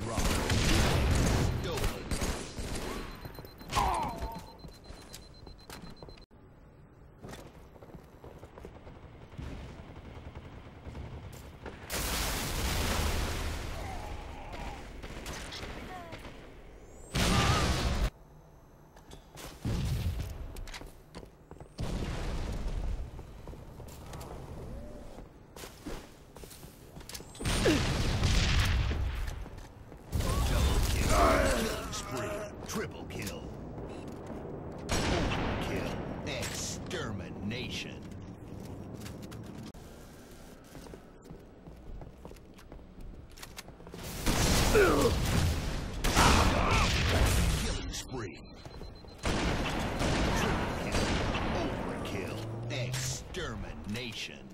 Leg drop. Stolen. Double kill. Killing spree. Triple kill. Overkill. Extermination. Killing spree. Triple kill. Overkill. Extermination.